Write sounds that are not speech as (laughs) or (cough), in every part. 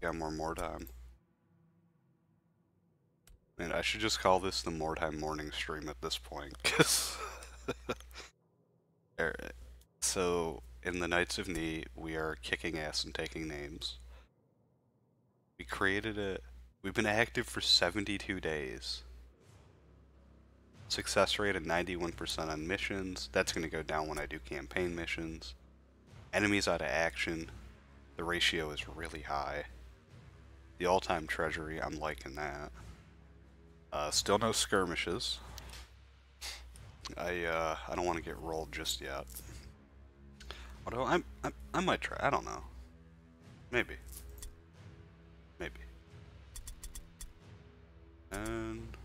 Got more Mordheim. And I should just call this the Mordheim morning stream at this point, because... (laughs) Alright, so in the Knights of Neet, we are kicking ass and taking names. We created it. We've been active for 72 days. Success rate of 91% on missions. That's going to go down when I do campaign missions. Enemies out of action. The ratio is really high. The all-time treasury, I'm liking that. Uh, still no skirmishes. I uh, I don't want to get rolled just yet. Although I'm, I I might try. I don't know. Maybe. Maybe. And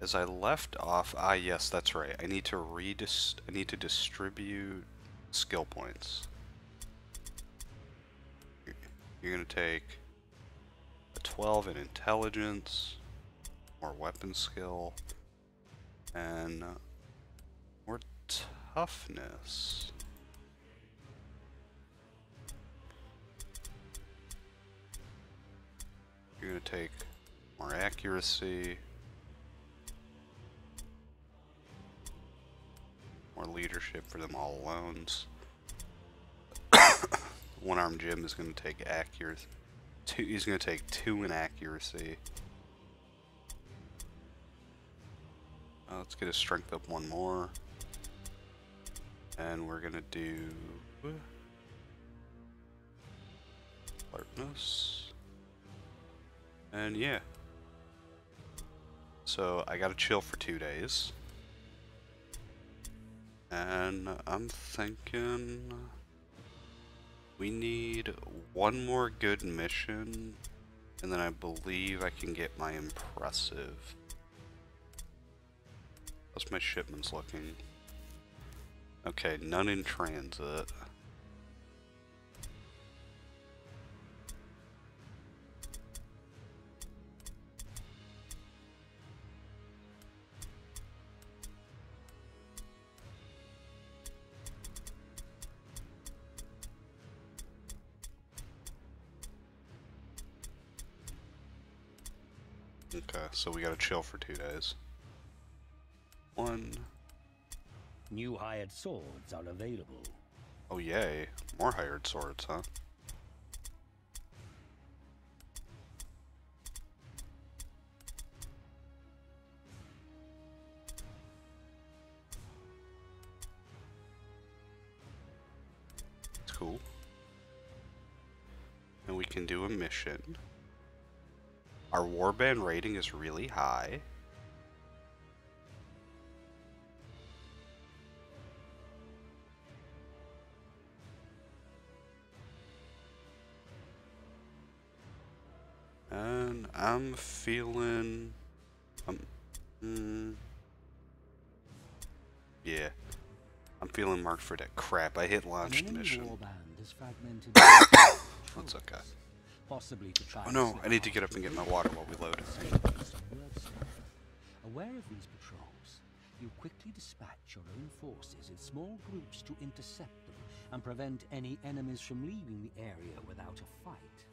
as I left off, ah yes, that's right. I need to redis I need to distribute skill points. You're gonna take 12 in intelligence, more weapon skill, and uh, more toughness. You're gonna take more accuracy, more leadership for them all loans. (coughs) One arm Jim is gonna take accuracy. Two, he's gonna take two in accuracy. Uh, let's get his strength up one more. And we're gonna do alertness. And yeah. So I gotta chill for two days. And I'm thinking we need one more good mission and then I believe I can get my impressive. How's my shipments looking? Okay, none in transit. Okay, so we gotta chill for two days. One. New hired swords are available. Oh yay, more hired swords, huh? It's cool. And we can do a mission. Our warband rating is really high. And I'm feeling... Um, mm, yeah. I'm feeling marked for that crap. I hit launch mission. (coughs) That's okay. Possibly to try Oh no, I need to get up and get my water while we load. Aware of these patrols, you quickly dispatch your own forces in small groups to intercept them and prevent any enemies from leaving the area without a fight.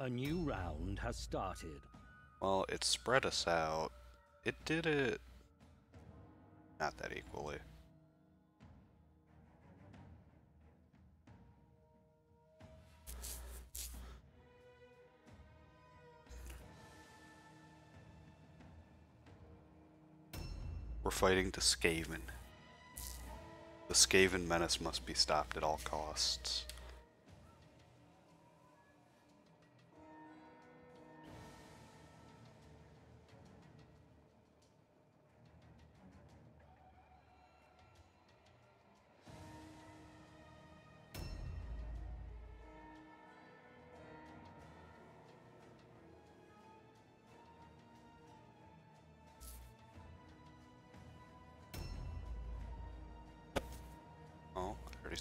A new round has started. Well, it spread us out. It did it not that equally. We're fighting the Skaven. The Skaven menace must be stopped at all costs.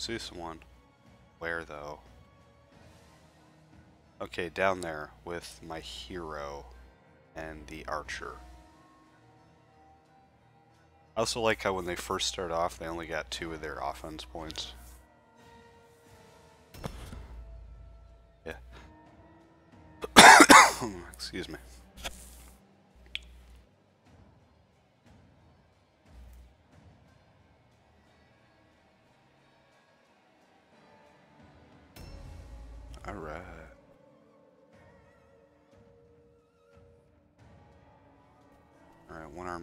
See someone. Where though? Okay, down there with my hero and the archer. I also like how when they first start off, they only got two of their offense points. Yeah. (coughs) Excuse me.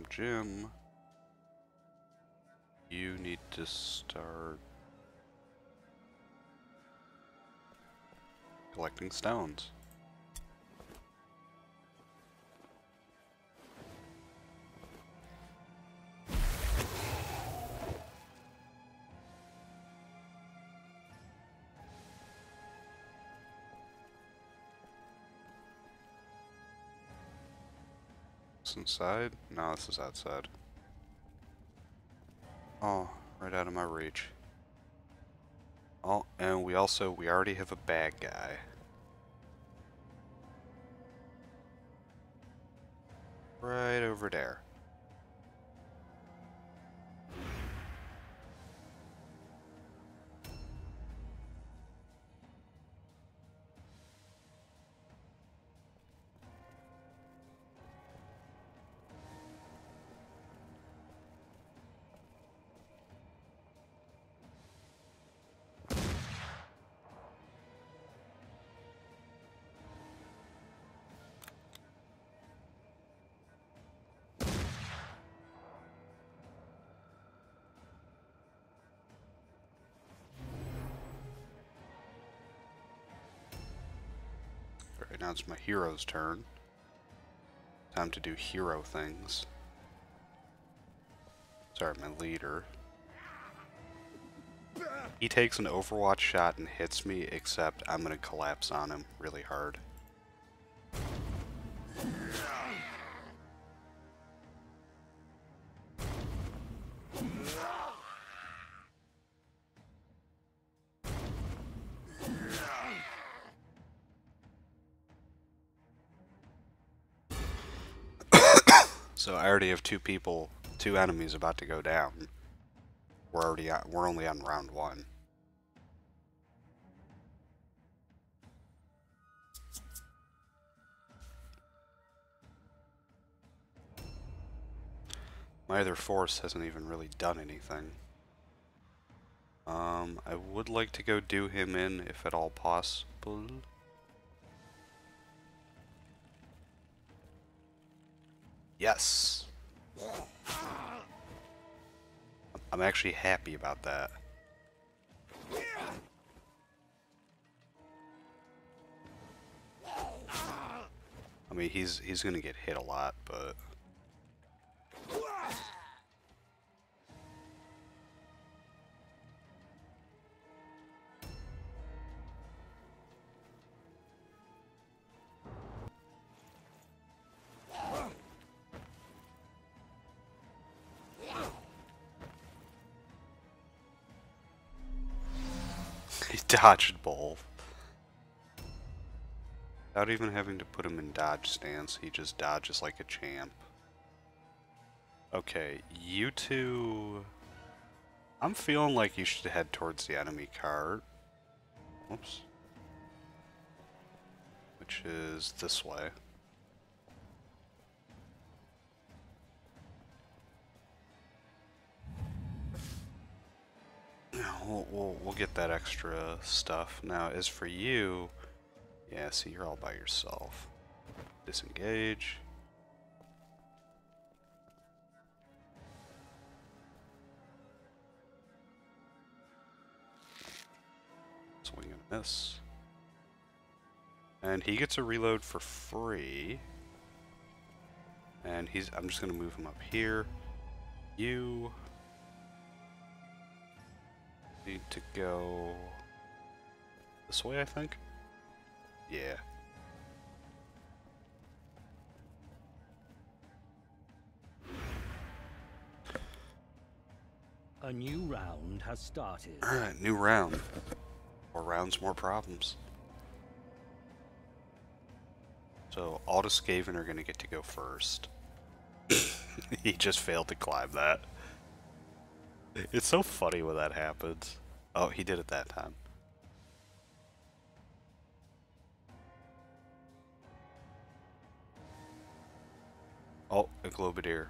One. You need to start collecting stones. Inside? No, this is outside. Oh, right out of my reach. Oh, and we also, we already have a bad guy. Right over there. Now it's my hero's turn. Time to do hero things. Sorry, my leader. He takes an overwatch shot and hits me, except I'm gonna collapse on him really hard. Already have two people, two enemies about to go down. We're already on, we're only on round one. My other force hasn't even really done anything. Um, I would like to go do him in if at all possible. Yes. I'm actually happy about that. I mean, he's he's gonna get hit a lot, but both. Without even having to put him in dodge stance, he just dodges like a champ. Okay, you two... I'm feeling like you should head towards the enemy cart. Whoops. Which is this way. We'll, we'll, we'll get that extra stuff. Now, as for you, yeah, see, you're all by yourself. Disengage. Swing and miss. And he gets a reload for free. And he's, I'm just gonna move him up here. You need to go this way, I think. Yeah. A new round has started. Alright, new round. More rounds, more problems. So, Aldous Skaven are gonna get to go first. (coughs) he just failed to climb that. It's so funny when that happens. Oh, he did it that time. Oh, a Globadier.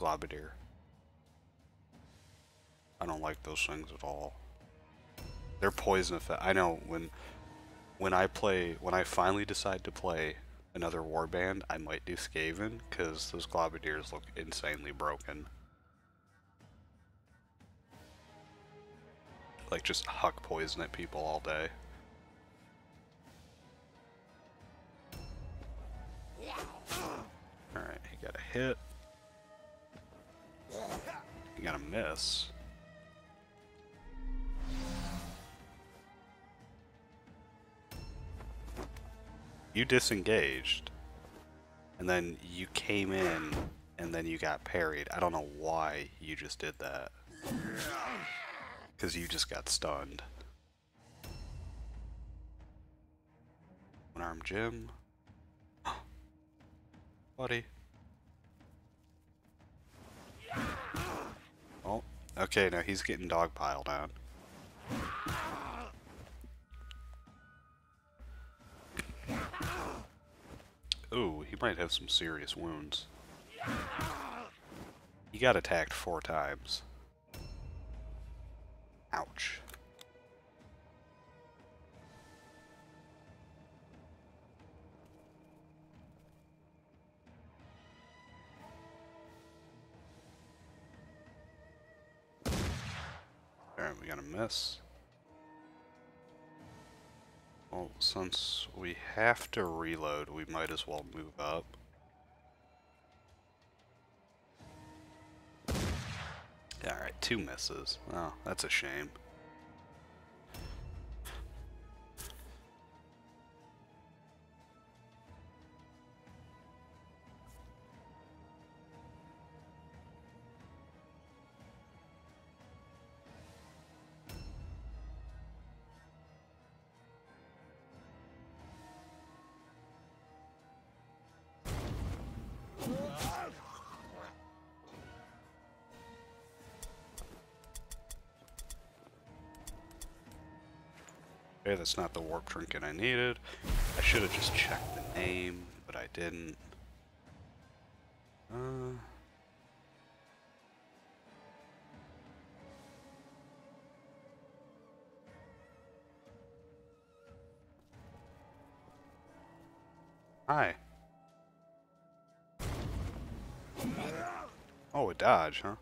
Globadier. I don't like those things at all. They're poison effect. I know when when I play when I finally decide to play another warband, I might do Skaven because those Globadiers look insanely broken. Like just huck poison at people all day. Alright, he got a hit. He got a miss. You disengaged. And then you came in and then you got parried. I don't know why you just did that. Because you just got stunned. One arm Jim. Buddy. Oh, okay, now he's getting dogpiled on. Ooh, he might have some serious wounds. He got attacked four times. Ouch. Alright, we got a miss. Well, since we have to reload, we might as well move up. Alright, two misses. Oh, that's a shame. That's not the warp trinket I needed. I should have just checked the name, but I didn't. Uh... Hi. Oh, a dodge, huh?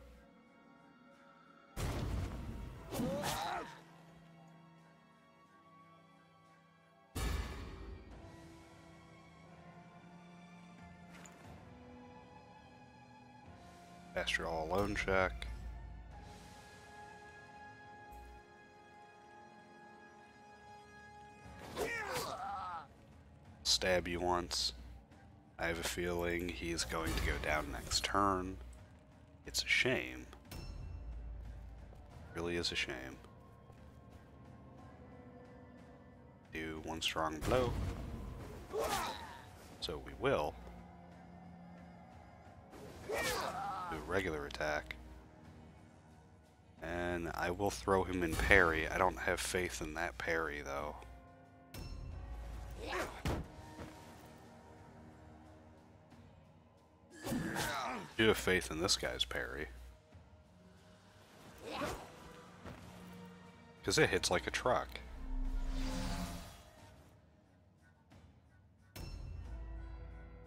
Alone check. Stab you once. I have a feeling he's going to go down next turn. It's a shame. Really is a shame. Do one strong blow. So we will. Regular attack. And I will throw him in parry. I don't have faith in that parry though. do have faith in this guy's parry. Because it hits like a truck.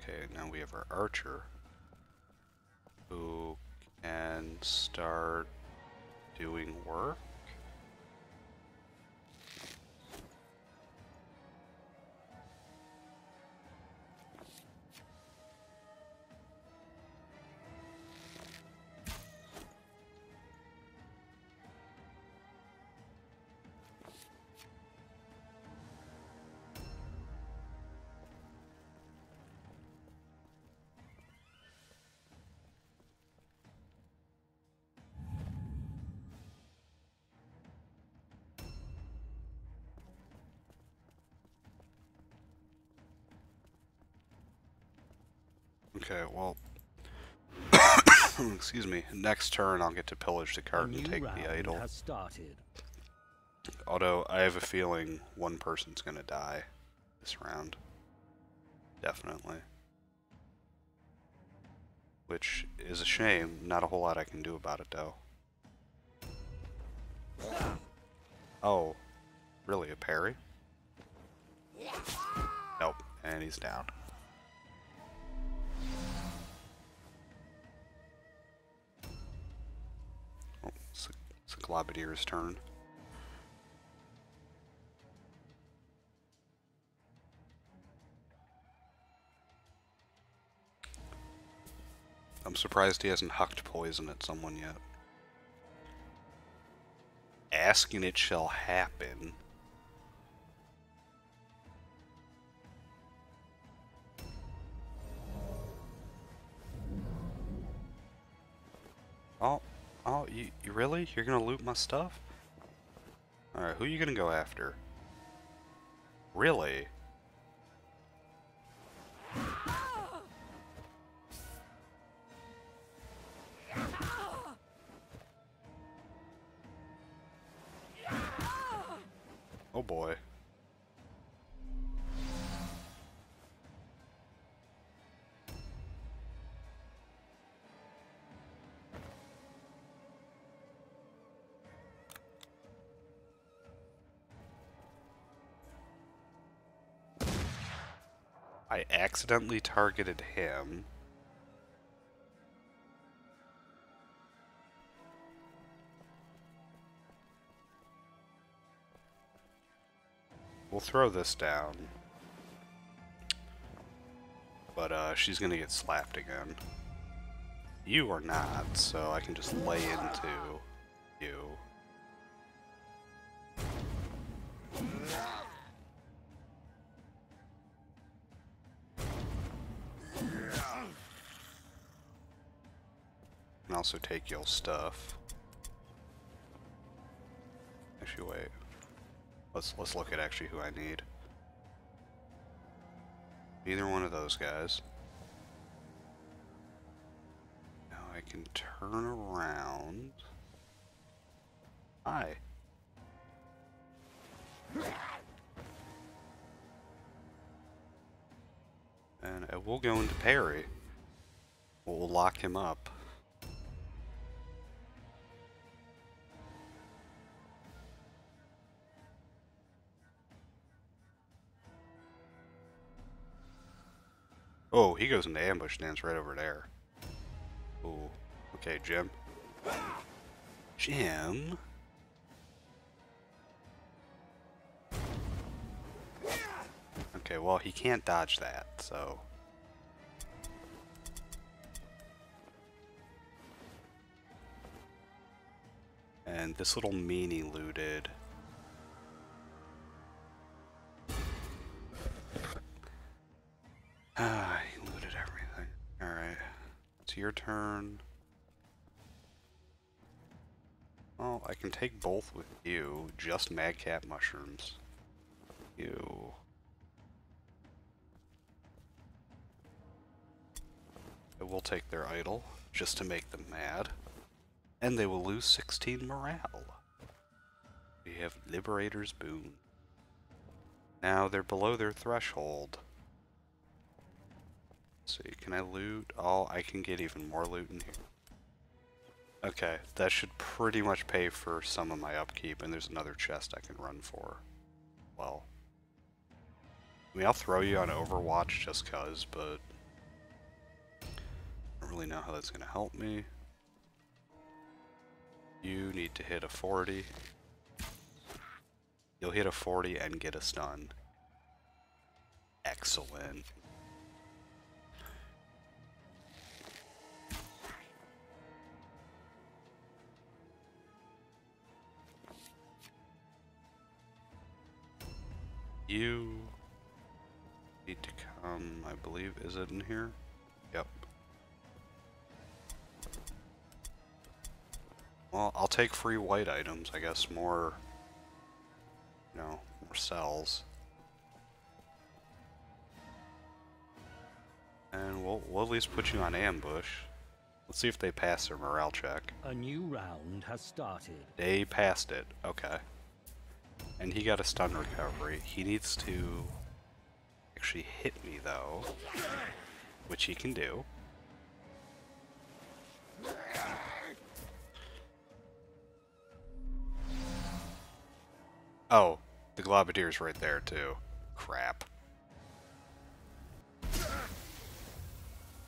Okay, now we have our archer. Who can start doing work. Okay, well... (coughs) excuse me. Next turn I'll get to pillage the cart and take the idol. Although, I have a feeling one person's gonna die this round. Definitely. Which is a shame. Not a whole lot I can do about it, though. Oh. Really, a parry? Nope, and he's down. It's Globadier's turn. I'm surprised he hasn't hucked poison at someone yet. Asking it shall happen. Really? You're gonna loot my stuff? Alright, who are you gonna go after? Really? Accidentally targeted him. We'll throw this down. But uh, she's gonna get slapped again. You are not, so I can just lay into you. Also take your stuff. Actually, wait. Let's let's look at actually who I need. Either one of those guys. Now I can turn around. Hi. And I will go into parry. We'll lock him up. Oh, he goes into ambush stance right over there. Ooh. Okay, Jim. Jim? Okay, well, he can't dodge that, so... And this little meanie looted. Your turn. Well, I can take both with you. Just madcap mushrooms. You. I will take their idol, just to make them mad. And they will lose 16 morale. We have Liberator's Boon. Now they're below their threshold see, can I loot? all? I can get even more loot in here. Okay, that should pretty much pay for some of my upkeep, and there's another chest I can run for. Well, I mean, I'll throw you on Overwatch just cuz, but I don't really know how that's going to help me. You need to hit a 40. You'll hit a 40 and get a stun. Excellent. You need to come, hmm. I believe, is it in here? Yep. Well, I'll take free white items, I guess, more, you know, more cells. And we'll, we'll at least put you on ambush. Let's see if they pass their morale check. A new round has started. They passed it. Okay. And he got a stun recovery. He needs to actually hit me though, which he can do. Oh, the Globadier's right there too. Crap.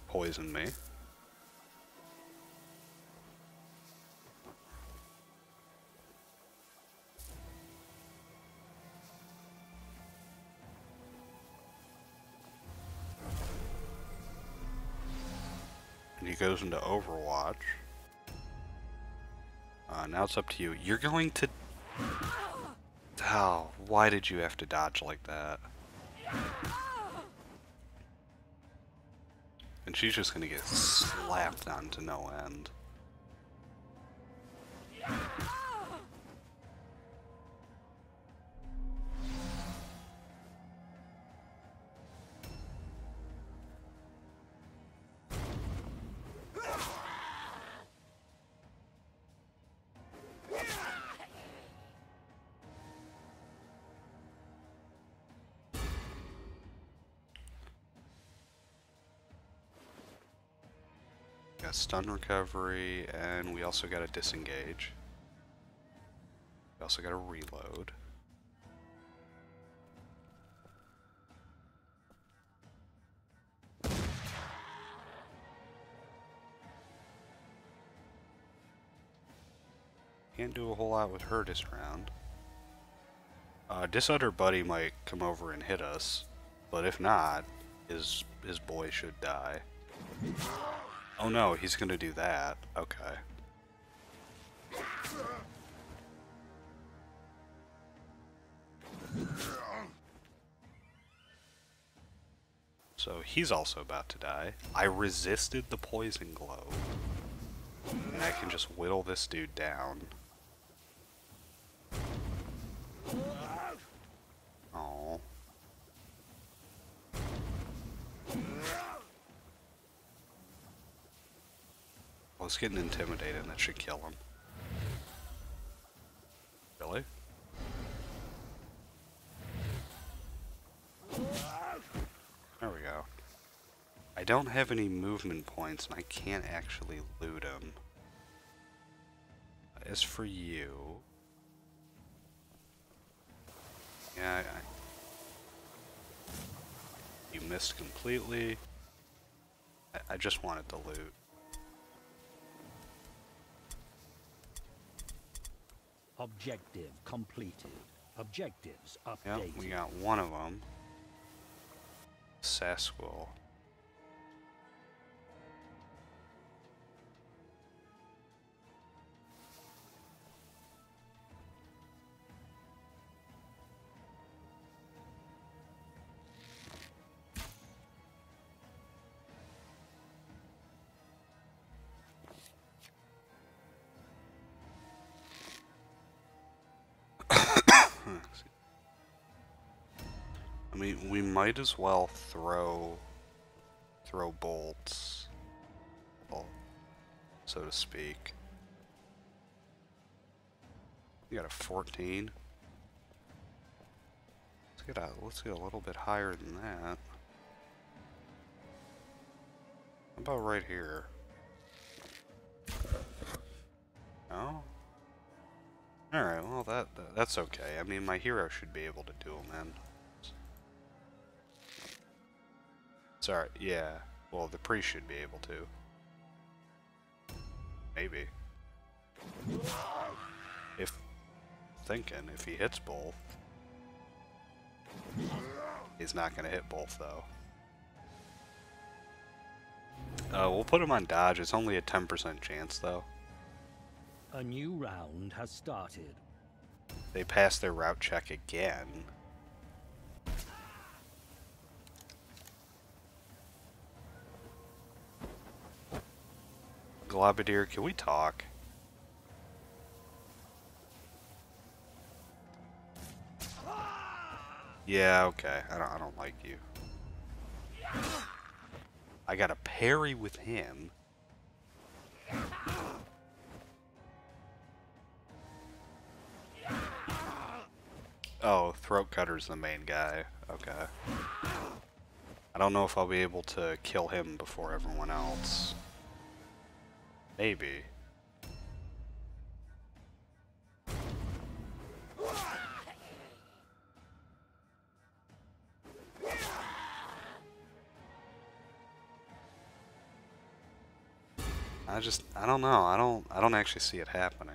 Poison me. Goes into Overwatch. Uh, now it's up to you. You're going to... Oh, why did you have to dodge like that? And she's just gonna get slapped on to no end. Stun recovery, and we also got a disengage. We also got a reload. Can't do a whole lot with her this round. Uh, this other buddy might come over and hit us, but if not, his his boy should die. Oh no, he's gonna do that. Okay. So he's also about to die. I resisted the poison glow. And I can just whittle this dude down. Oh. Well, it's getting intimidating. That should kill him. Really? There we go. I don't have any movement points, and I can't actually loot them. As for you... Yeah, I, you missed completely. I, I just wanted to loot. Objective completed. Objectives Yep, updated. we got one of them. Sasquil. We might as well throw throw bolts, well, so to speak. We got a 14. Let's get a let's get a little bit higher than that. About right here? No. All right. Well, that, that that's okay. I mean, my hero should be able to do them, man. Sorry, yeah. Well, the priest should be able to. Maybe. If thinking, if he hits both. He's not gonna hit both though. Uh, we'll put him on dodge. It's only a 10% chance though. A new round has started. They pass their rout check again. Globadier, can we talk? Yeah, okay. I don't, I don't like you. I got a parry with him. Oh, Throat Cutter's the main guy. Okay. I don't know if I'll be able to kill him before everyone else. Maybe. I just, I don't know. I don't, I don't actually see it happening.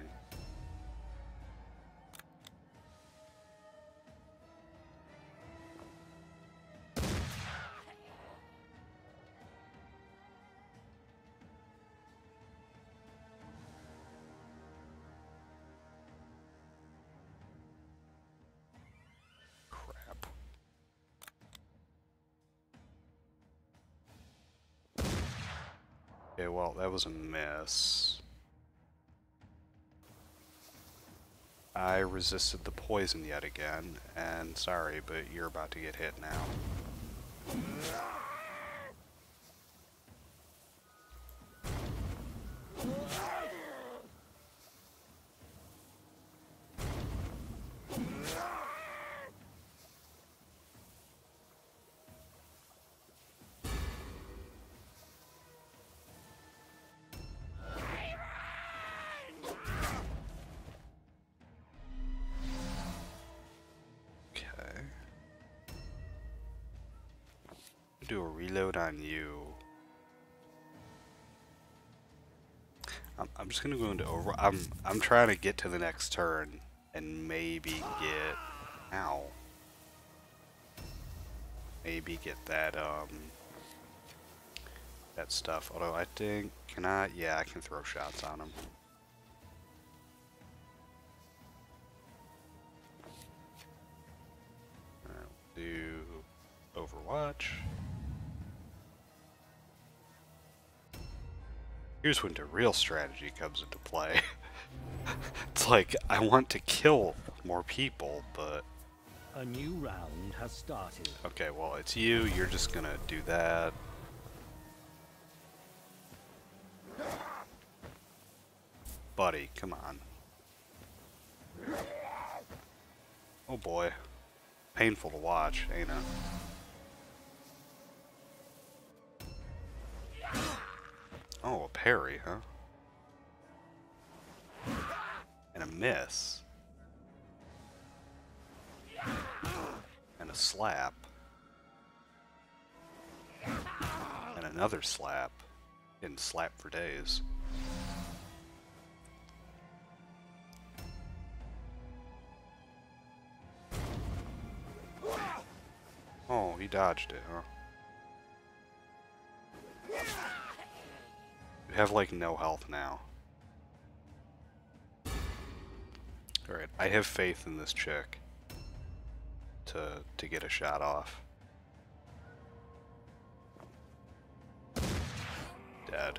Was a miss. I resisted the poison yet again, and sorry, but you're about to get hit now. On you. I'm, I'm just gonna go into over. I'm I'm trying to get to the next turn and maybe get. Ow. Maybe get that um. That stuff. Although I think can I? Yeah, I can throw shots on him. Here's when the real strategy comes into play. (laughs) it's like, I want to kill more people, but... A new round has started. Okay, well, it's you, you're just gonna do that. Buddy, come on. Oh boy. Painful to watch, ain't it? Parry, huh? And a miss. And a slap. And another slap. And slap for days. Oh, he dodged it, huh? Have like no health now. Alright, I have faith in this chick to to get a shot off. Dead.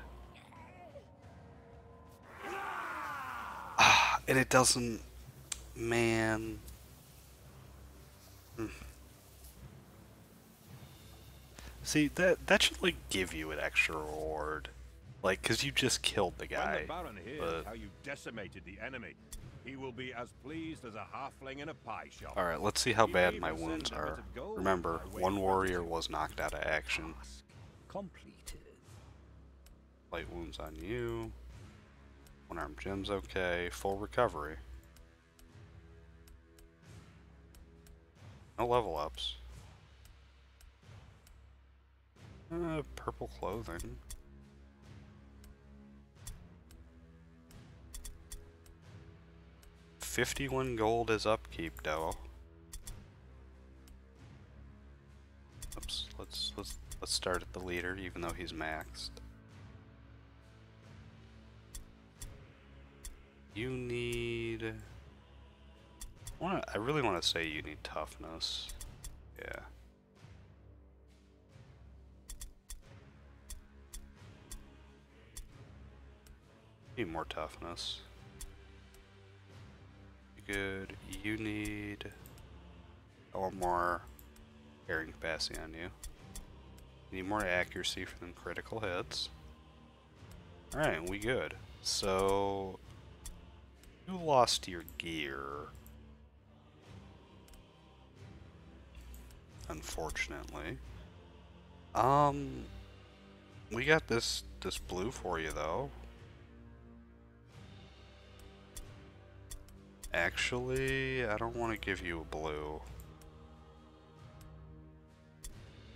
Ah, and it doesn't man. Hmm. See, that that should like give you an extra reward. Like, cause you just killed the guy. When the Baron hears but- how you decimated the enemy, he will be as pleased as a halfling in a pie shop. Alright, let's see how bad my wounds are. Remember, one warrior was knocked out of action. Completed. Light wounds on you. One arm Jim's okay. Full recovery. No level ups. Uh, purple clothing. Fifty-one gold is upkeep, though. Oops. Let's let's let's start at the leader, even though he's maxed. You need. I wanna- I really want to say you need toughness. Yeah. Need more toughness. Good. You need. I want more carrying capacity on you. Need more accuracy for them critical hits. Alright, we good. So, you lost your gear. Unfortunately. Um, we got this this blue for you though. Actually, I don't want to give you a blue.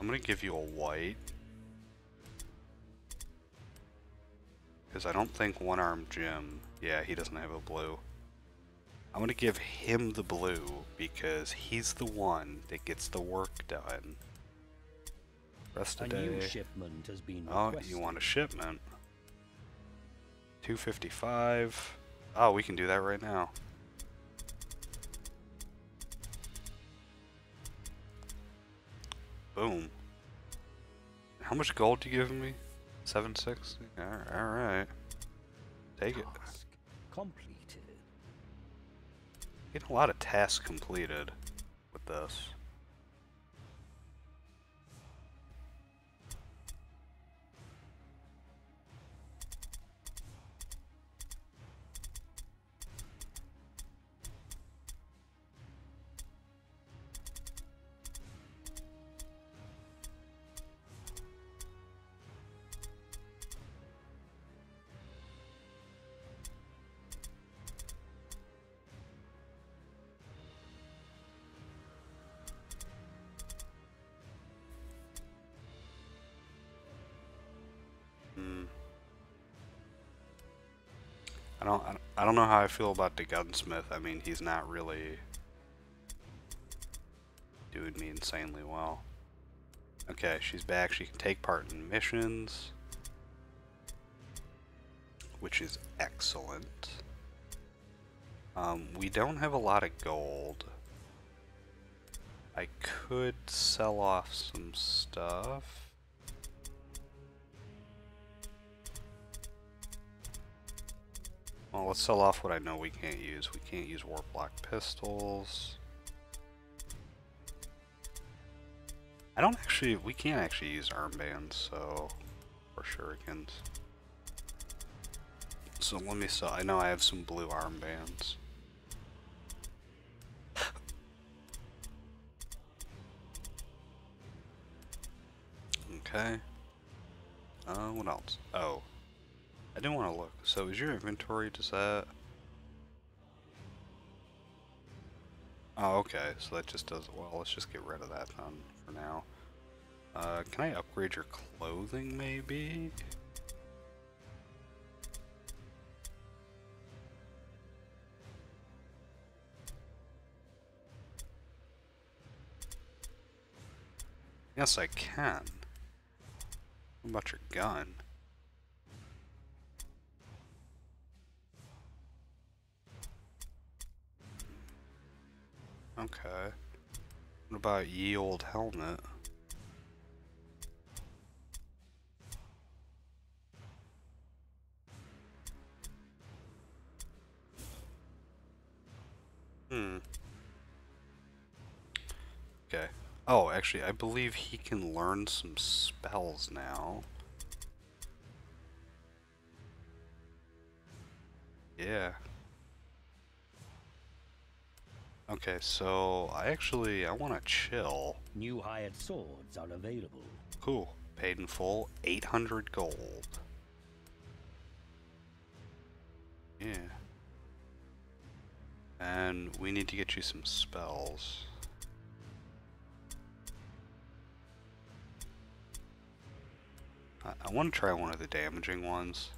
I'm gonna give you a white. Because I don't think One Arm Jim, yeah, he doesn't have a blue. I'm gonna give him the blue because he's the one that gets the work done. Rest A of day. new shipment has been Oh, requested. you want a shipment? 255. Oh, we can do that right now. Boom. How much gold do you give me? 760? Alright. Take it. Task completed. Getting a lot of tasks completed with this. Don't, know how I feel about the gunsmith. I mean, he's not really doing me insanely well. Okay, she's back. She can take part in missions, which is excellent. Um, we don't have a lot of gold. I could sell off some stuff. Well, let's sell off what I know we can't use. We can't use warplock pistols. I don't actually, we can't actually use armbands, so, or shurikens. So let me sell, I know I have some blue armbands. (sighs) Okay. Uh, what else? Oh. I didn't want to look. So is your inventory, does that... Oh, okay. So that just does... Well, let's just get rid of that then, for now. Uh, can I upgrade your clothing, maybe? Yes, I can. What about your gun? Okay. What about ye old helmet? Hmm. Okay. Oh, actually, I believe he can learn some spells now. Yeah. Okay, so I actually I want to chill. New hired swords are available. Cool. Paid in full, 800 gold. Yeah. And we need to get you some spells. I, I want to try one of the damaging ones.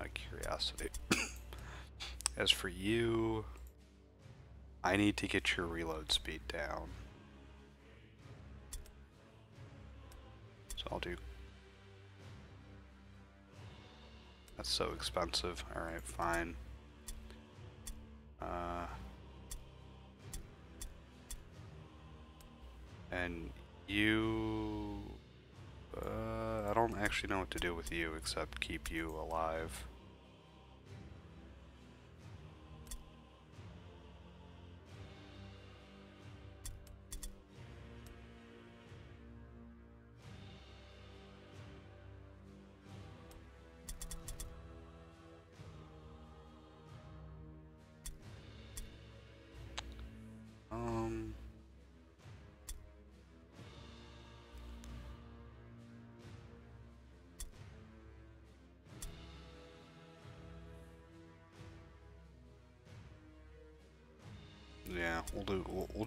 Out of curiosity. (coughs) As for you, I need to get your reload speed down. So I'll do. That's so expensive. Alright, fine. Uh, and you. Uh, I don't actually know what to do with you except keep you alive.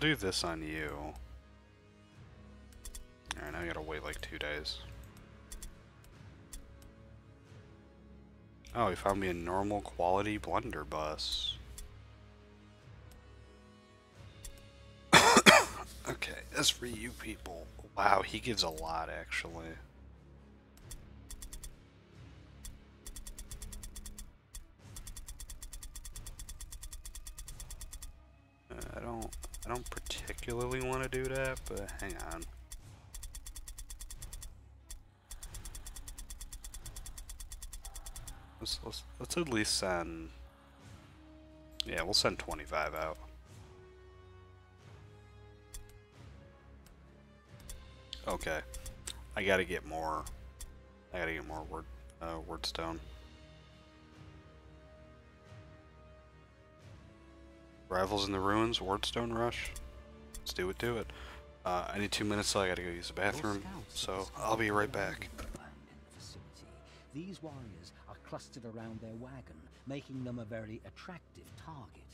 Do this on you. Alright, now I gotta wait like two days. Oh, he found me a normal quality blunderbuss. (coughs) okay, that's for you people, wow, he gives a lot actually. I don't particularly want to do that, but hang on. Let's, let's, let's at least send... Yeah, we'll send 25 out. Okay. I gotta get more... I gotta get more word, uh, wyrdstone. Rivals in the ruins, wyrdstone rush. Let's do it, do it. Uh, I need two minutes till I gotta go use the bathroom, so I'll be right back. These warriors are clustered around their wagon, making them a very attractive target.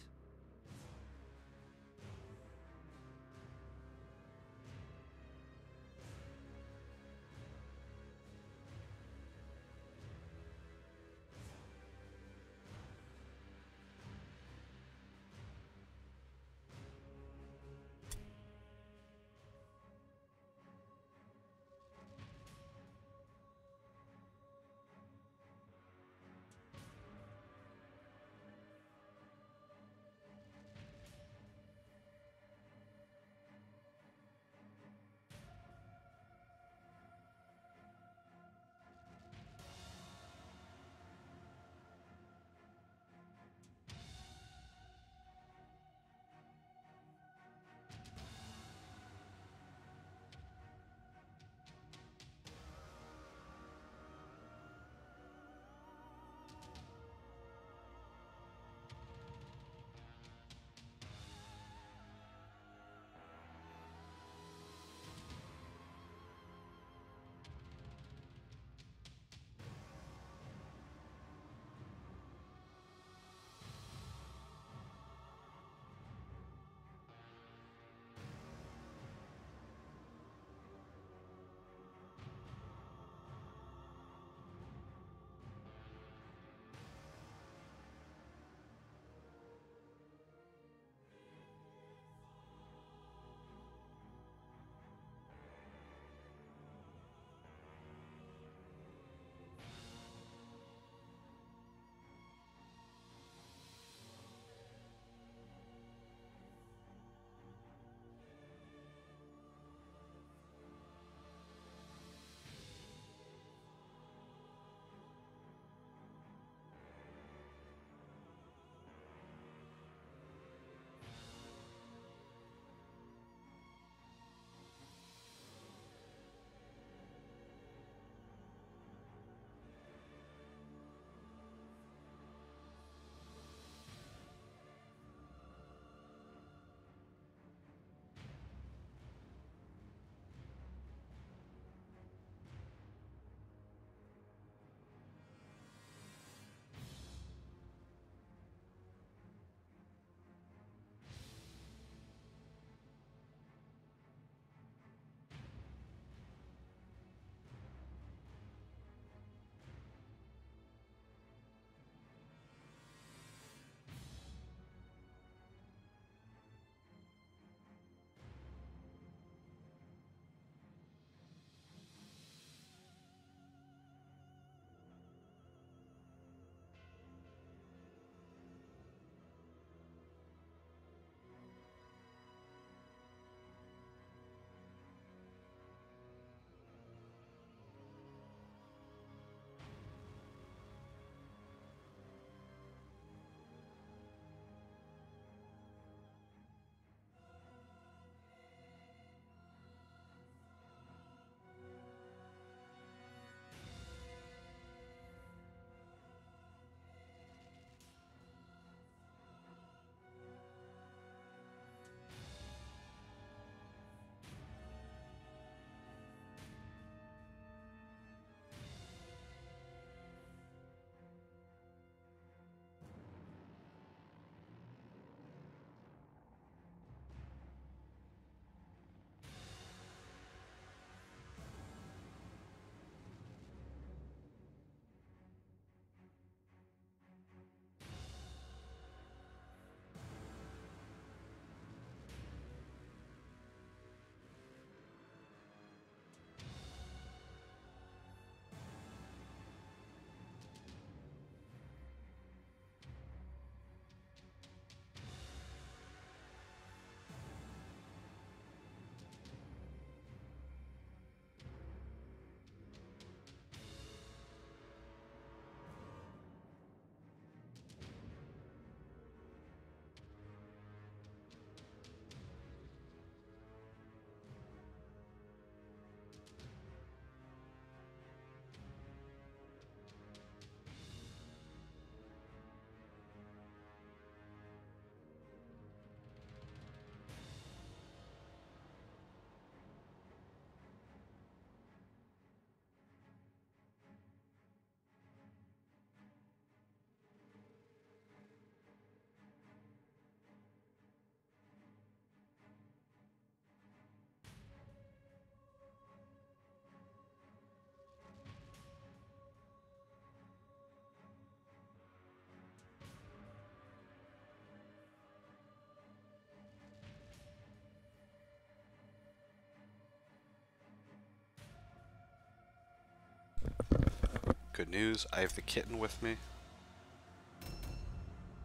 Good news, I have the kitten with me.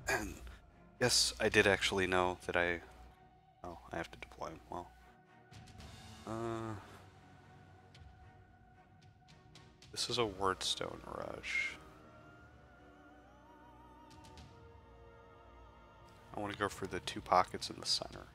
And yes, I did actually know that I... Oh, I have to deploy him. Well. Uh... This is a Wyrdstone rush. I want to go for the two pockets in the center.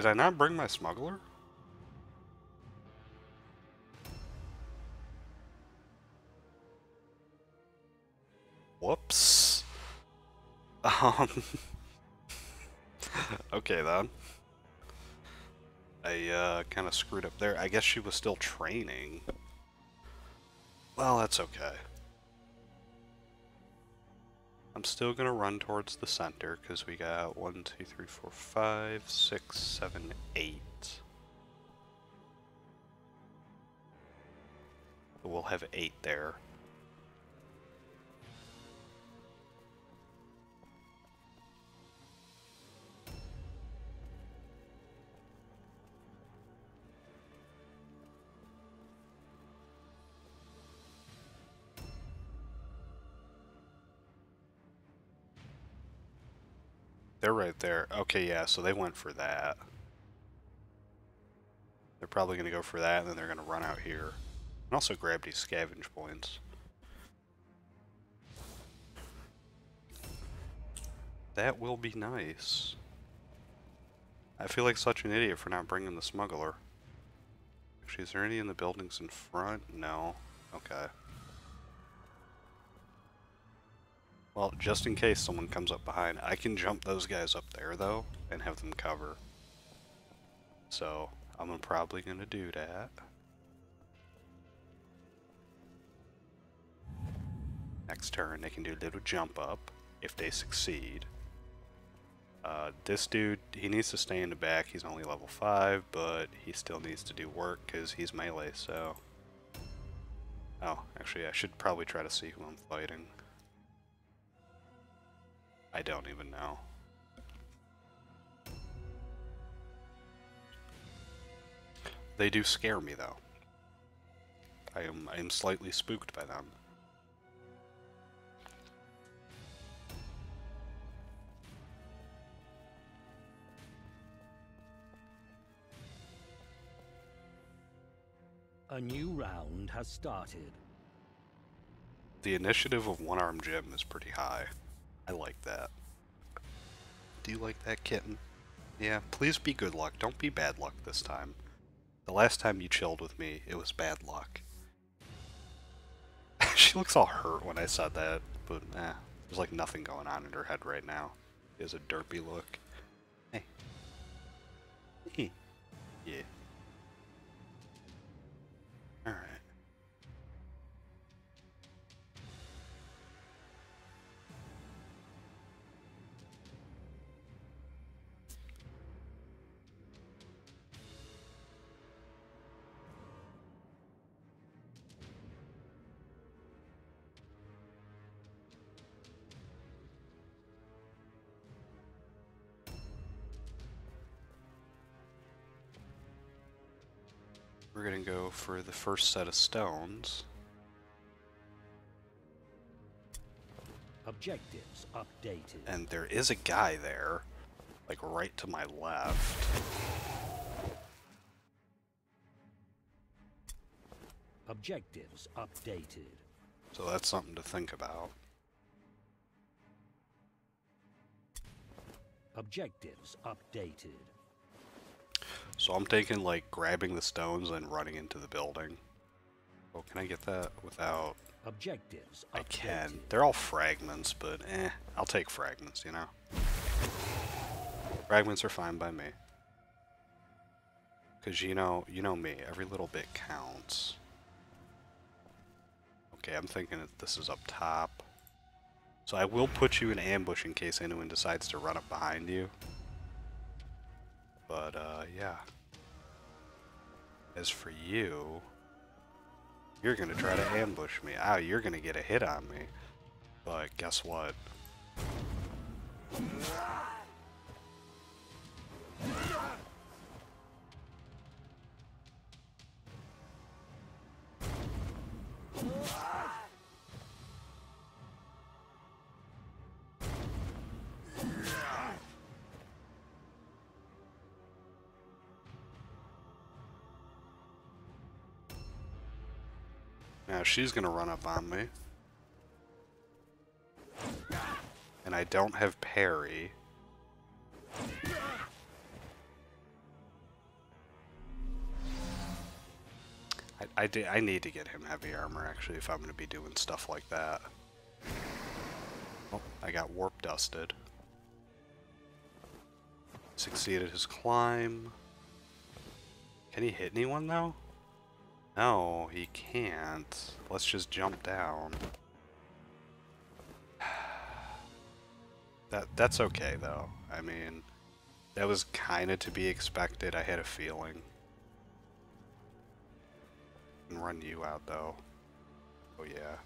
Did I not bring my smuggler? Whoops. Um. (laughs) okay then. I uh, kind of screwed up there. I guess she was still training. Well, that's okay. I'm still gonna run towards the center because we got one, two, three, four, five, six, seven, eight. We'll have eight there. They're right there. Okay, yeah, so they went for that. They're probably going to go for that, and then they're going to run out here. And also grab these scavenge points. That will be nice. I feel like such an idiot for not bringing the smuggler. Actually, is there any in the buildings in front? No. Okay. Well, just in case someone comes up behind, I can jump those guys up there, though, and have them cover. So, I'm probably going to do that. Next turn, they can do a little jump up, if they succeed. Uh, this dude, he needs to stay in the back. He's only level 5, but he still needs to do work because he's melee, so... Oh, actually, I should probably try to see who I'm fighting. I don't even know. They do scare me though. I am I am slightly spooked by them. A new round has started. The initiative of One Arm Jim is pretty high. I like that. Do you like that kitten? Yeah, please be good luck. Don't be bad luck this time. The last time you chilled with me, it was bad luck. (laughs) she looks all hurt when I said that, but eh, there's like nothing going on in her head right now. Has a derpy look. Hey. Hey. Yeah. Alright. We're gonna go for the first set of stones. Objectives updated. And there is a guy there, like right to my left. Objectives updated. So that's something to think about. Objectives updated. So I'm taking like grabbing the stones and running into the building. Oh, can I get that without... Objectives. I can. They're all fragments, but eh, I'll take fragments, you know? Fragments are fine by me. Because you know, you know me, every little bit counts. Okay, I'm thinking that this is up top. So I will put you in ambush in case anyone decides to run up behind you. But, uh, yeah. As for you, you're gonna try to ambush me. Ah, you're gonna get a hit on me. But guess what? Now she's gonna run up on me. And I don't have parry. I, I, I need to get him heavy armor actually if I'm going to be doing stuff like that. Oh, I got warp dusted. Succeeded his climb. Can he hit anyone though? No, he can't. Let's just jump down. (sighs) That that's okay though. I mean, that was kind of to be expected. I had a feeling. And run you out though. Oh yeah.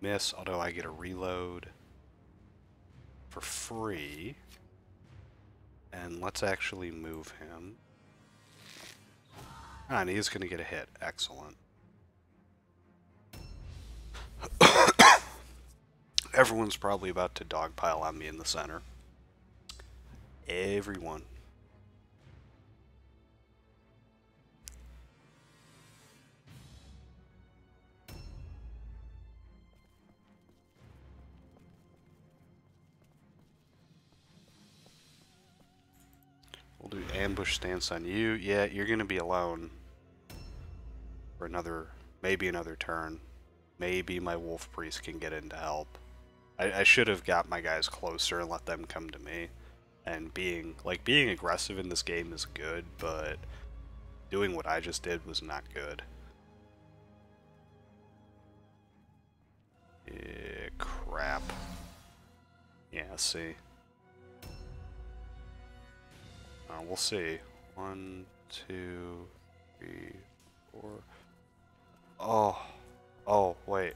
Miss, although I get a reload for free. And let's actually move him. Ah, and he's going to get a hit. Excellent. (coughs) Everyone's probably about to dogpile on me in the center. Everyone. Do ambush stance on you. Yeah, you're going to be alone for another, maybe another turn. Maybe my wolf priest can get in to help. I, I should have got my guys closer and let them come to me. And being, like, being aggressive in this game is good, but doing what I just did was not good. Yeah, crap. Yeah, see. Uh, we'll see. One, two, three, four. Oh. Oh, wait.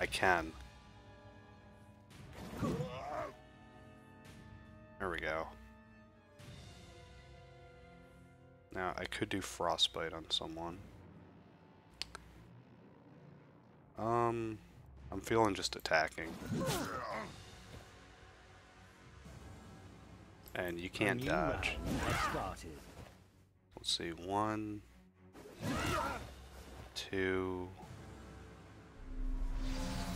I can. There we go. Now, I could do frostbite on someone. Um, I'm feeling just attacking. And you can't dodge. Let's see, one, two.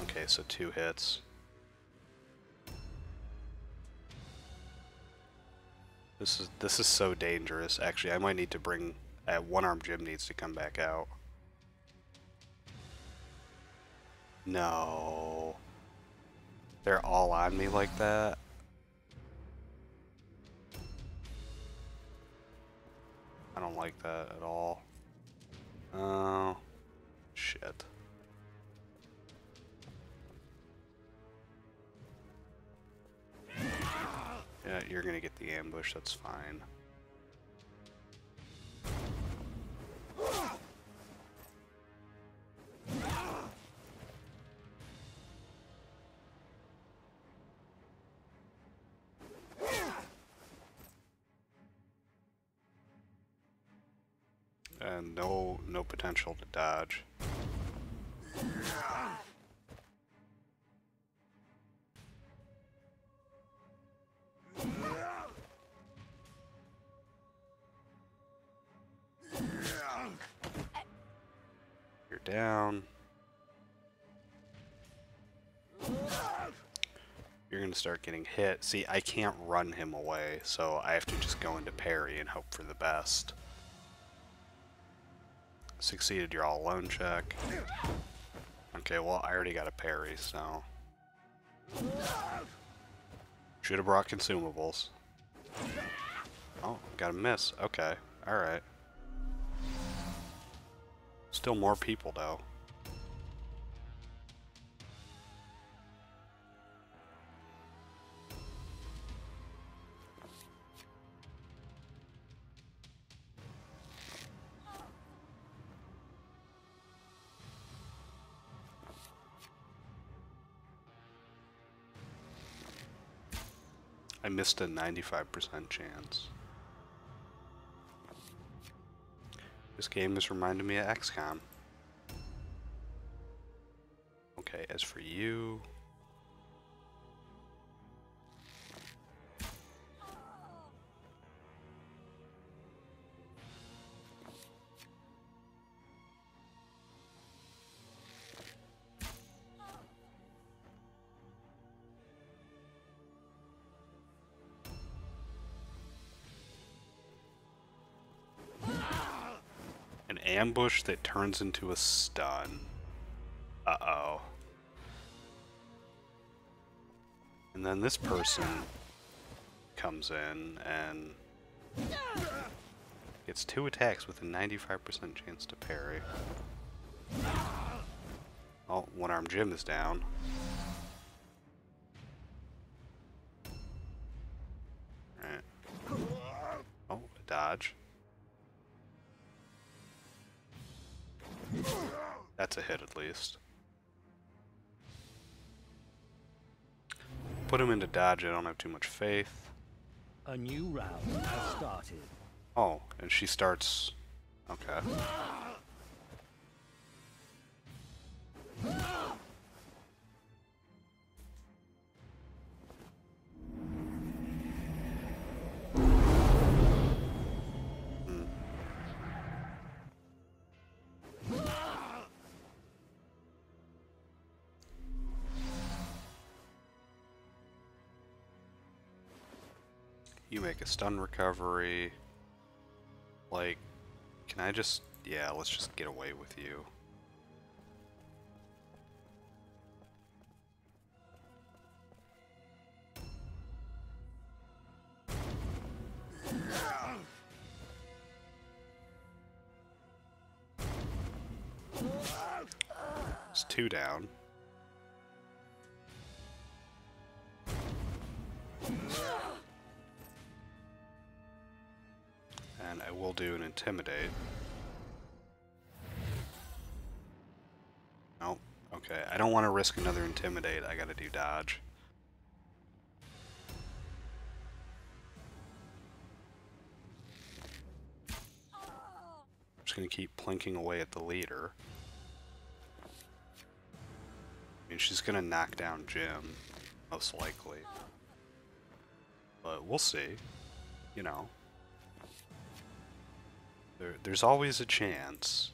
Okay, so two hits. This is this is so dangerous. Actually, I might need to bring. Uh, one arm Jim needs to come back out. No. They're all on me like that. I don't like that at all. Oh, shit. Yeah, you're gonna get the ambush, that's fine. And no no potential to dodge. You're down. You're gonna start getting hit. See, I can't run him away, so I have to just go into parry and hope for the best. Succeeded your all alone check. Okay, well, I already got a parry, so. Should have brought consumables. Oh, got a miss. Okay, alright. Still more people, though. Missed a 95% chance. This game is reminding me of XCOM. Okay, as for you... ambush that turns into a stun. Uh-oh. And then this person comes in and gets two attacks with a 95% chance to parry. Oh, one arm Jim is down. That's a hit at least. Put him into dodge, I don't have too much faith. A new round has started. Oh, and she starts... Okay. Make a stun recovery. Like, can I just... Yeah, let's just get away with you. It's two down. Do an intimidate. Nope. Okay, I don't want to risk another intimidate. I gotta do dodge. I'm just gonna keep plinking away at the leader. I mean, she's gonna knock down Jim, most likely. But we'll see. You know. There, there's always a chance.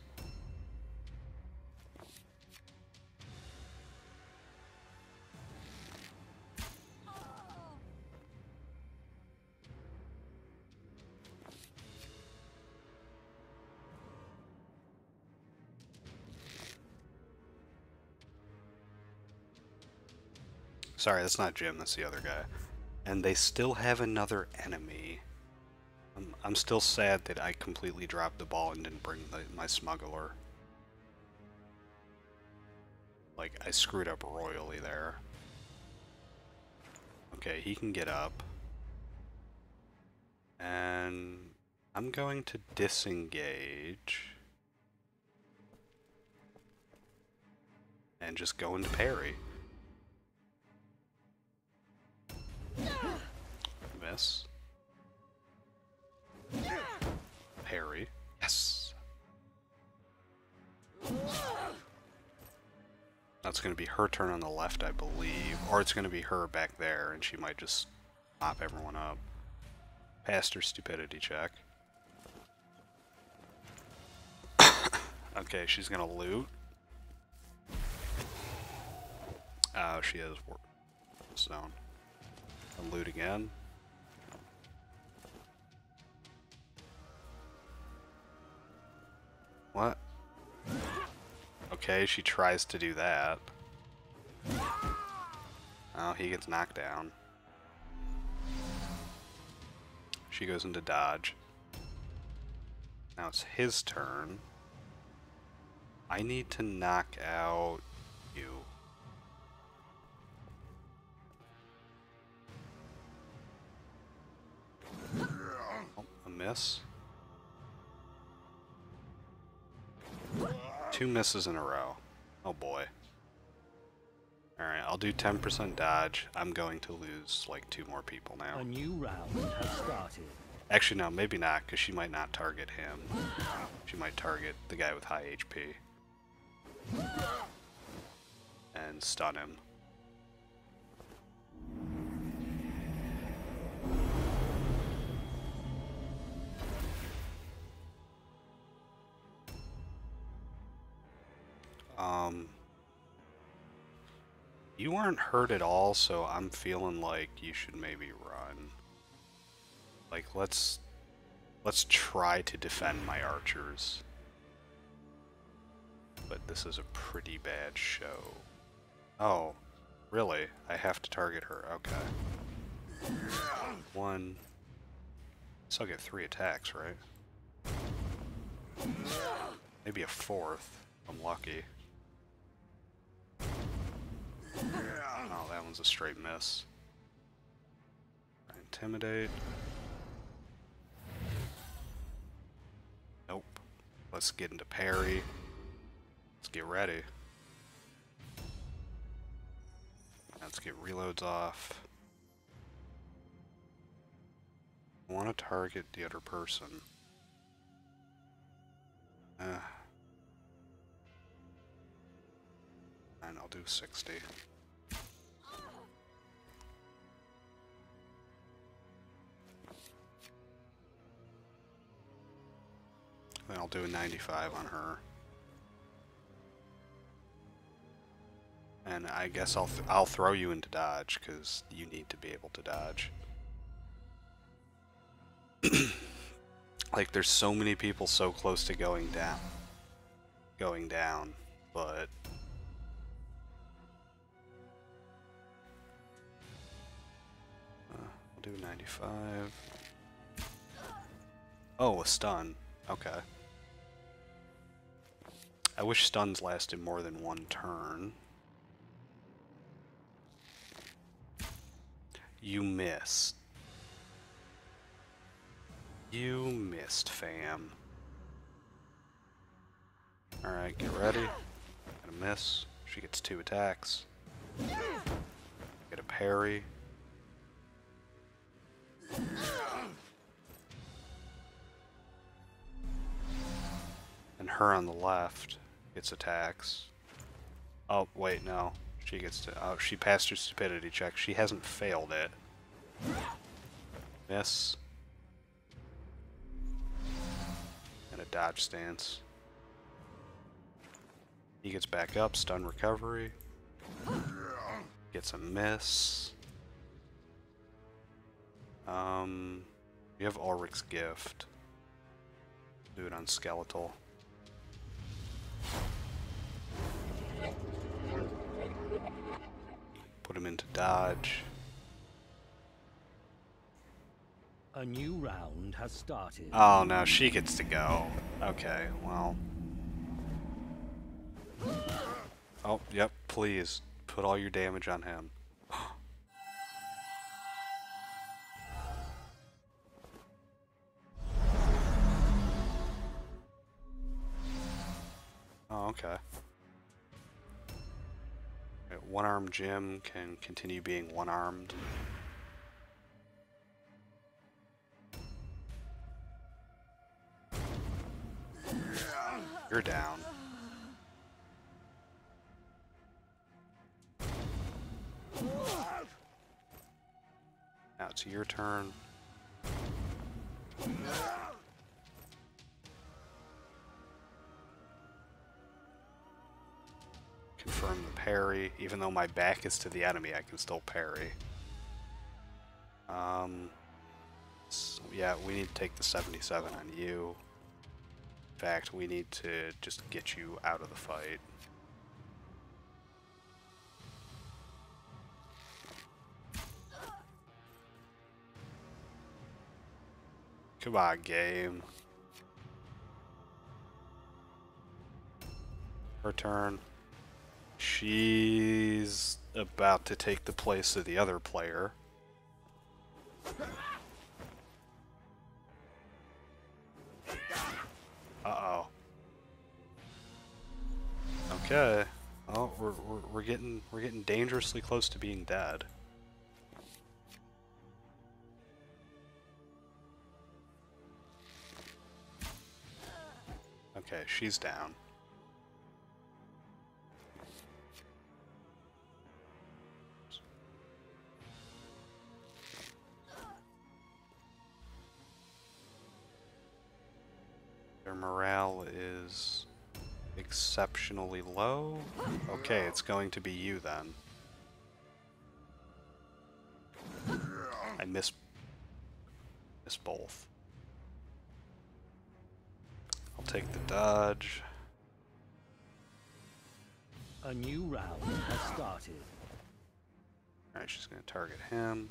Sorry, that's not Jim, that's the other guy. And they still have another enemy. I'm, I'm still sad that I completely dropped the ball and didn't bring the, my smuggler. Like, I screwed up royally there. Okay, he can get up. And I'm going to disengage. And just go into parry. Miss. Parry. Yes. That's going to be her turn on the left, I believe. Or it's going to be her back there, and she might just mop everyone up. Passed her stupidity check. (coughs) okay, she's going to loot. Oh, she has stone. And loot again. What? Okay, she tries to do that. Oh, he gets knocked down. She goes into dodge. Now it's his turn. I need to knock out you. Oh, a miss. Two misses in a row. Oh boy. Alright, I'll do 10% dodge. I'm going to lose like two more people now. A new round has started. Actually, no, maybe not, because she might not target him. She might target the guy with high HP. And stun him. Um, you weren't hurt at all, so I'm feeling like you should maybe run. Like, let's let's try to defend my archers. But this is a pretty bad show. Oh, really? I have to target her. Okay. One. So I'll get three attacks, right? Maybe a fourth. I'm lucky. Oh, that one's a straight miss. Intimidate. Nope. Let's get into parry. Let's get ready. Let's get reloads off. I want to target the other person. Uh, and I'll do 60. Then I'll do a 95 on her. And I guess I'll th I'll throw you into dodge because you need to be able to dodge. (clears throat) like there's so many people so close to going down, going down, but 295. Oh, a stun. Okay. I wish stuns lasted more than one turn. You missed. You missed, fam. Alright, get ready. Gonna miss. She gets two attacks. Get a parry. And her on the left gets attacks. Oh, wait, no. She gets to. Oh, she passed her stupidity check. She hasn't failed it. Miss. And a dodge stance. He gets back up, stun recovery. Gets a miss. Um, you have Ulrich's gift. Do it on skeletal. Put him into dodge. A new round has started. Oh, no, she gets to go. Okay, well. Oh, yep, please. Put all your damage on him. Oh, okay. One-armed Jim can continue being one-armed. You're down. Now it's your turn. Parry. Even though my back is to the enemy, I can still parry. Um, so yeah, we need to take the 77 on you. In fact, we need to just get you out of the fight. Come on, game. Her turn. She's about to take the place of the other player. Uh-oh. Okay. Oh, we're, we're, we're getting we're getting dangerously close to being dead. Okay, she's down. Their morale is exceptionally low. Okay, it's going to be you then. I miss miss both. I'll take the dodge. A new round has started. Alright, she's gonna target him.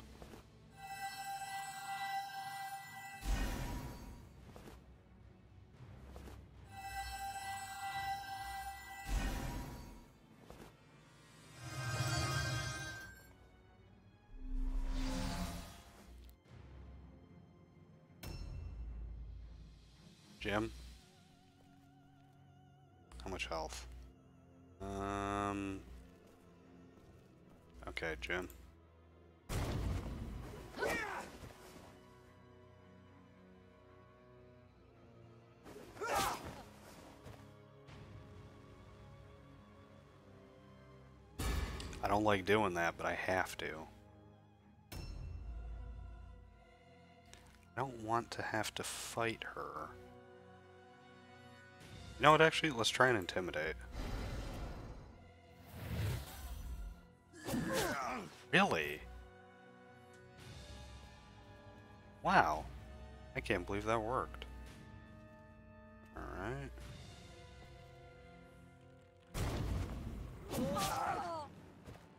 Jim? How much health? Um. Okay, Jim. I don't like doing that, but I have to. I don't want to have to fight her. Know what, actually? Let's try and intimidate. Really? Wow. I can't believe that worked. Alright.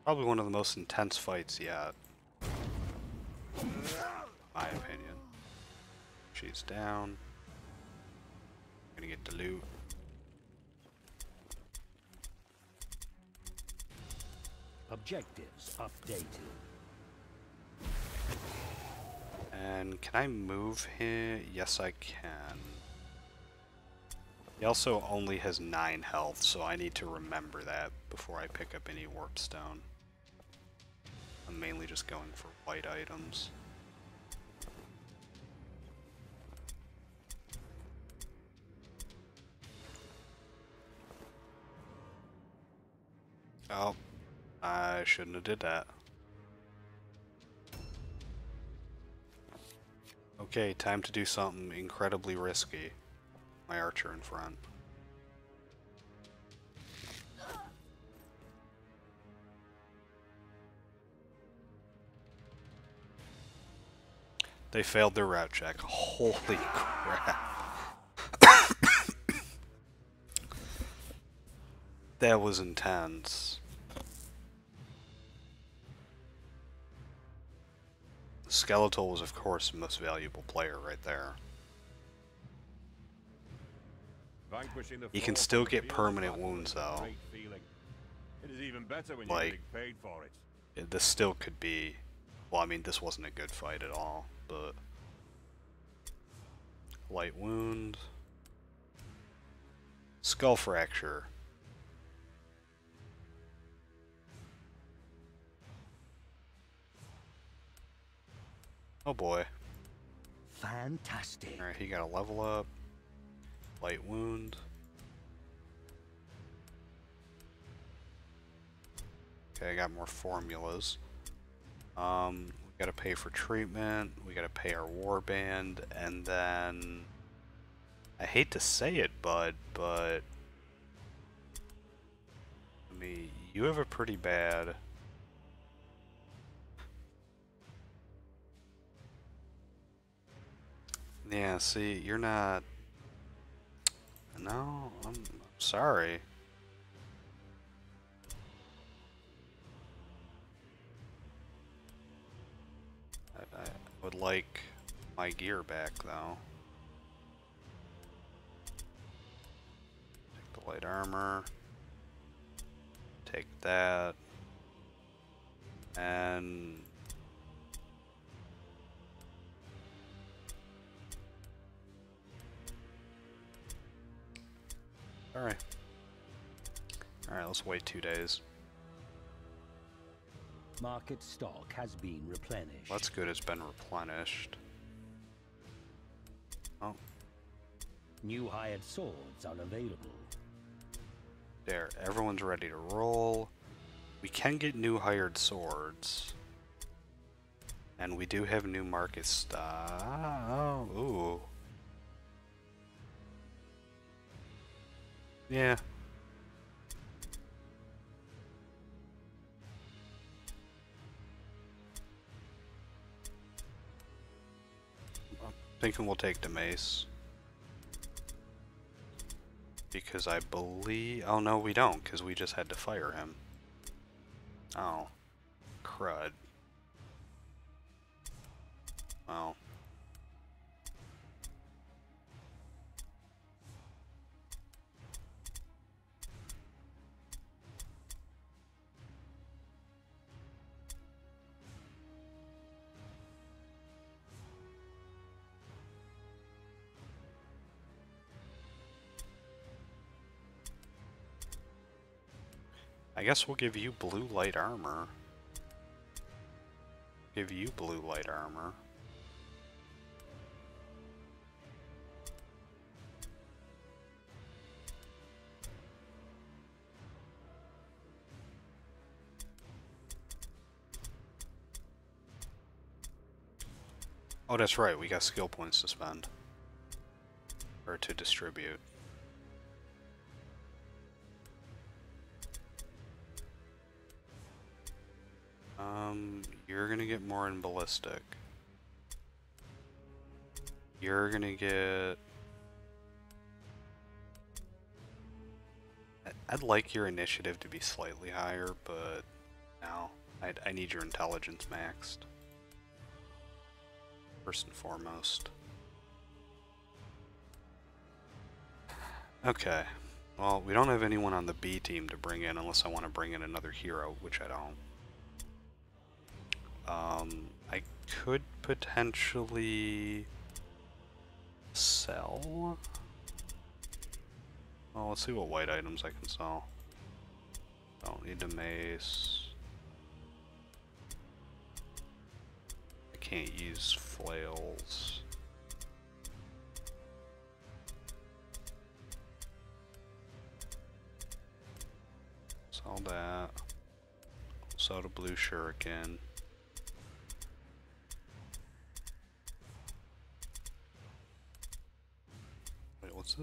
Probably one of the most intense fights yet. My opinion. She's down. Gonna get the loot. Objectives updated. And can I move here? Yes, I can. He also only has 9 health, so I need to remember that before I pick up any warp stone. I'm mainly just going for white items. Oh, I shouldn't have did that. Okay, time to do something incredibly risky. My archer in front. They failed their rout check. Holy crap. (coughs) that was intense. Skeletal was, of course, the most valuable player right there. You can still get permanent wounds, though. It is even better when Like- you're paid for it. It- This still could be... Well, I mean, this wasn't a good fight at all, but... Light wound. Skull fracture. Oh boy. Fantastic. Alright, he got a level up. Light wound. Okay, I got more formulas. Um, we gotta pay for treatment, we gotta pay our warband, and then... I hate to say it, bud, but... I mean, you have a pretty bad... Yeah, see, you're not... No, I'm sorry. I, I would like my gear back, though. Take the light armor. Take that. And... Alright. Alright, let's wait two days. Market stock has been replenished. That's good, it's been replenished. Oh, New hired swords are available. there. Everyone's ready to roll. We can get new hired swords. And we do have new market stock. Oh, ooh. Yeah. I'm thinking we'll take the mace. Because I believe... Oh, no, we don't, because we just had to fire him. Oh. Crud. Well. I guess we'll give you blue light armor. Give you blue light armor. Oh, that's right, we got skill points to spend. Or to distribute. Um, you're gonna get more in ballistic. You're gonna get... I'd like your initiative to be slightly higher, but now I, I need your intelligence maxed. First and foremost. Okay. Well, we don't have anyone on the B team to bring in unless I want to bring in another hero, which I don't. Um, I could potentially sell. Well, let's see what white items I can sell. Don't need a mace. I can't use flails. Sell that. Sell the blue shuriken. What's?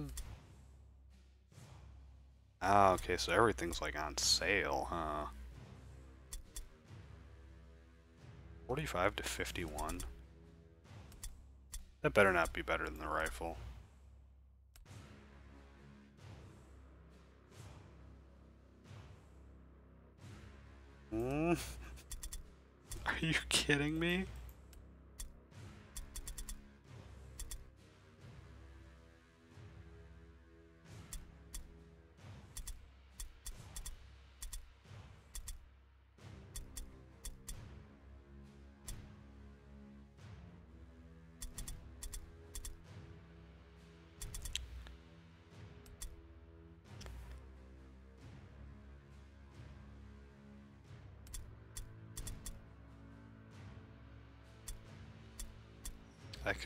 Ah, okay, so everything's like on sale, huh? 45 to 51. That better not be better than the rifle. Hmm? (laughs) Are you kidding me?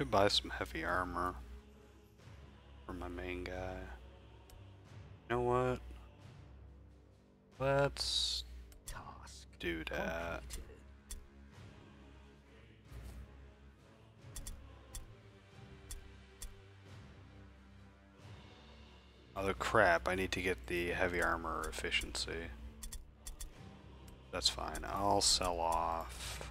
I could buy some heavy armor for my main guy. You know what? Let's Task do that. completed. Oh crap, I need to get the heavy armor efficiency. That's fine. I'll sell off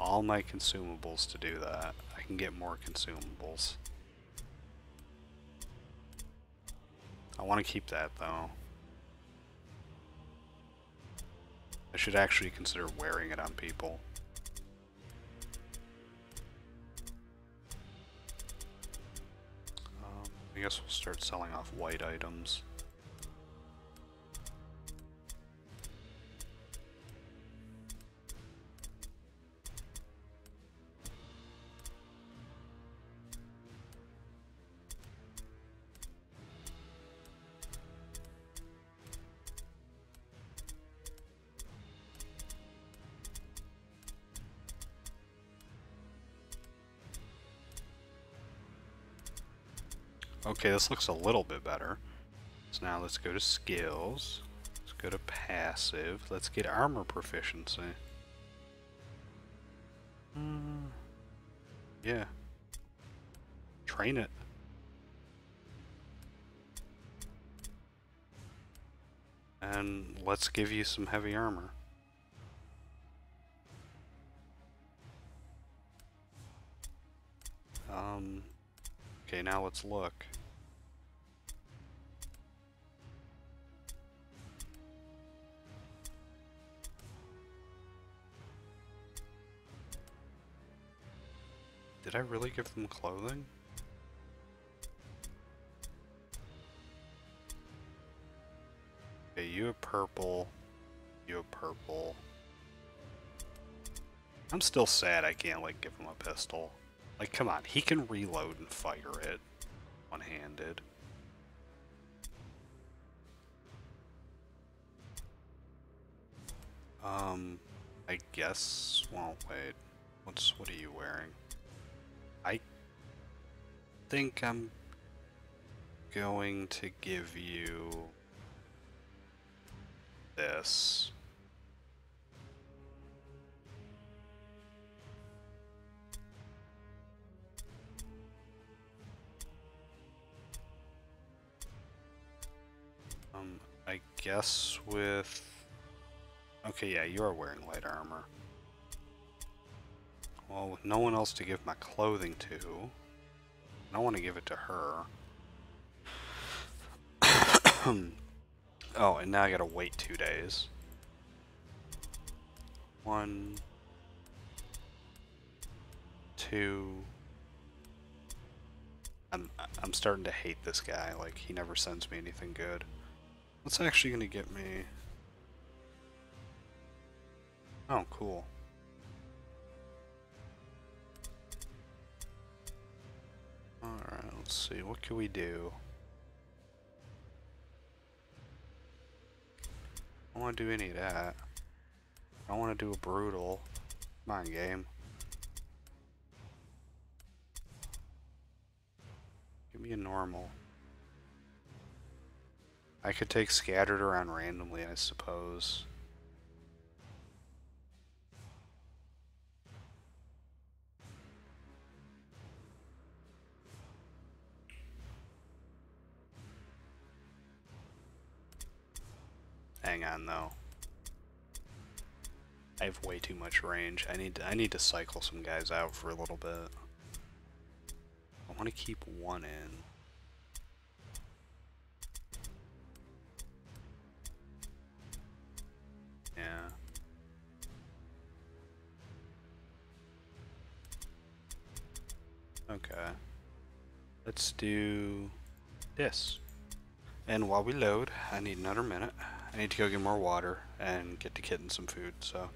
all my consumables to do that. I can get more consumables. I want to keep that though. I should actually consider wearing it on people. Um, I guess we'll start selling off white items. Okay, this looks a little bit better. So now let's go to skills. Let's go to passive. Let's get armor proficiency. Hmm. yeah. Train it. And let's give you some heavy armor. Um, okay, now let's look. Did I really give them clothing? Okay, you a purple. You a purple. I'm still sad I can't, like, give him a pistol. Like, come on, he can reload and fire it one-handed. Um, I guess, well, wait, what's, what are you wearing? I think I'm going to give you this. Um, I guess with... Okay, yeah, you are wearing light armor. Well, with no one else to give my clothing to, I don't want to give it to her. (coughs) oh, and now I gotta wait two days. One, two. I'm I'm starting to hate this guy. Like he never sends me anything good. What's actually gonna get me? Oh, cool. Alright, let's see. What can we do? I don't want to do any of that. I want to do a brutal. Mind game. Give me a normal. I could take scattered around randomly, I suppose. Hang on though. I have way too much range. I need to, I need to cycle some guys out for a little bit. I want to keep one in. Yeah. Okay. Let's do this. And while we load, I need another minute. I need to go get more water and get the kitten some food, so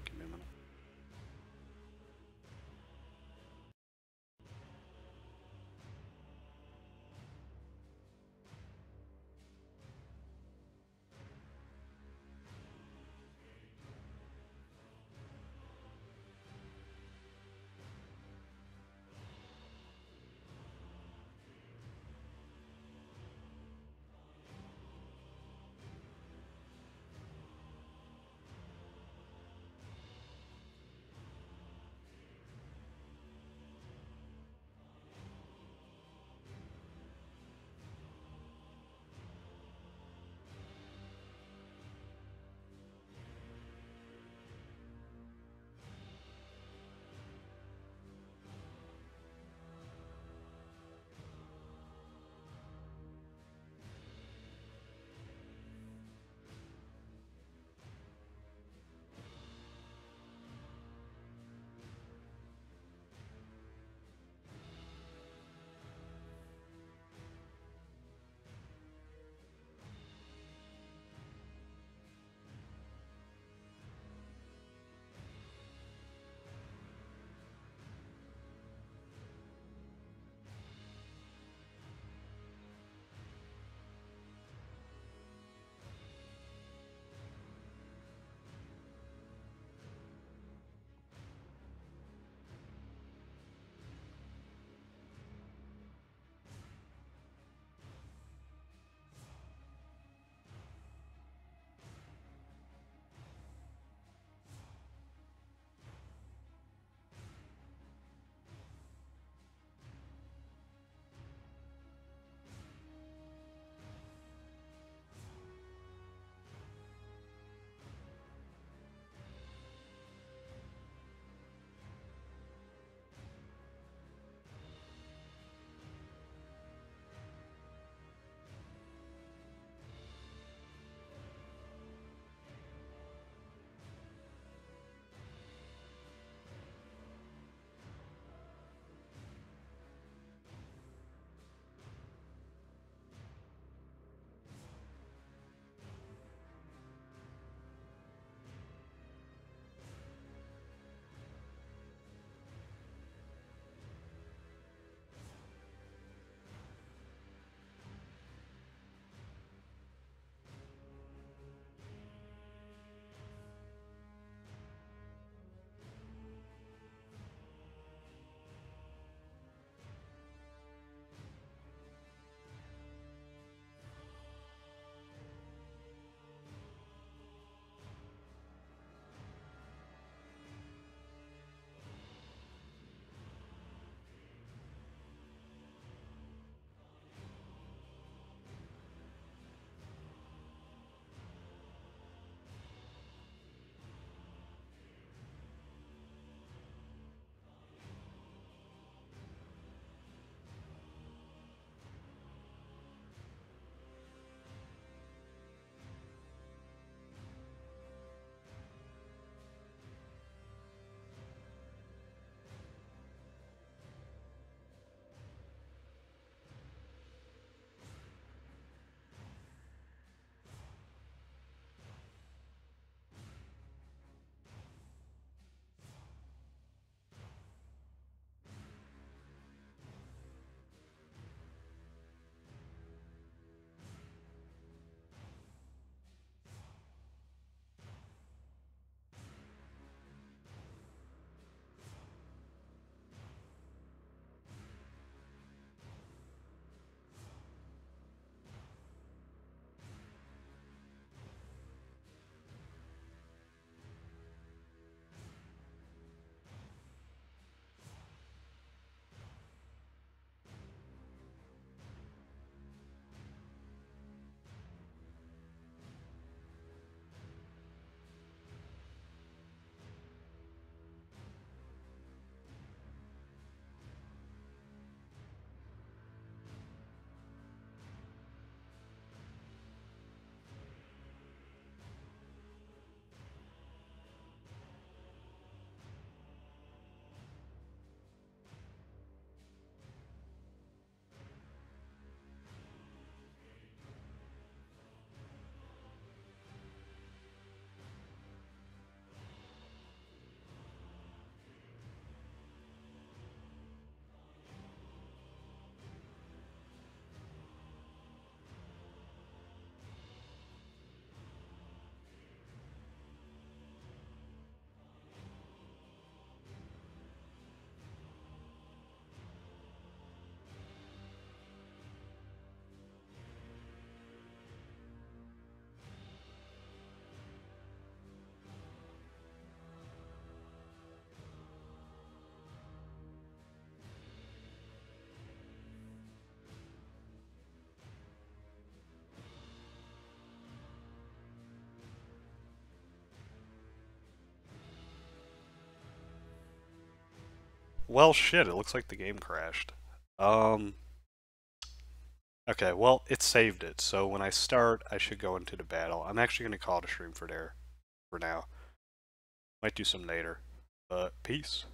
well, shit, it looks like the game crashed. Um, okay, well, it saved it, so when I start, I should go into the battle. I'm actually going to call it a stream for there, for now. Might do some later, but peace.